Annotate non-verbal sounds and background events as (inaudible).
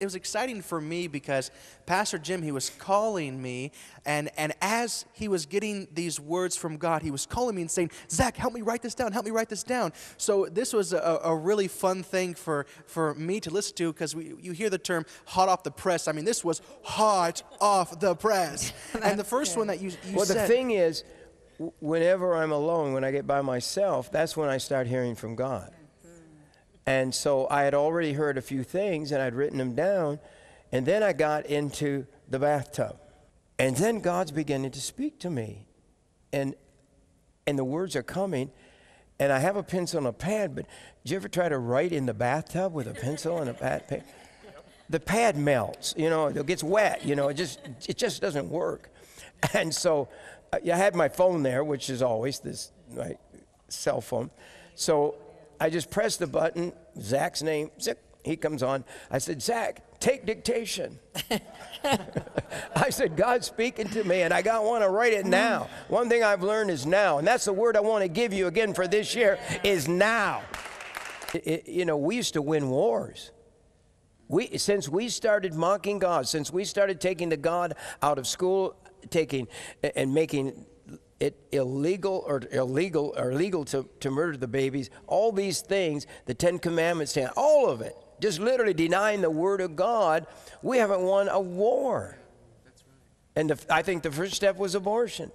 it was exciting for me because Pastor Jim, he was calling me, and, and as he was getting these words from God, he was calling me and saying, Zach, help me write this down, help me write this down. So this was a, a really fun thing for, for me to listen to because you hear the term hot off the press. I mean, this was hot off the press. (laughs) and the first one that you, you well, said. the thing is, whenever I'm alone, when I get by myself, that's when I start hearing from God. And so I had already heard a few things and I'd written them down. And then I got into the bathtub. And then God's beginning to speak to me. And, and the words are coming. And I have a pencil and a pad, but did you ever try to write in the bathtub with a pencil and a pad? The pad melts, you know, it gets wet, you know, it just, it just doesn't work. And so uh, I had my phone there, which is always this my cell phone. So I just pressed the button, Zach's name, Zach, he comes on. I said, Zach, take dictation. (laughs) (laughs) I said, God's speaking to me, and I got want to write it now. One thing I've learned is now, and that's the word I want to give you again for this year is now. It, you know, we used to win wars. We, since we started mocking God, since we started taking the God out of school, taking and making it illegal or illegal or legal to, to murder the babies, all these things, the Ten Commandments, all of it, just literally denying the Word of God, we haven't won a war. And the, I think the first step was abortion.